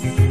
Bye.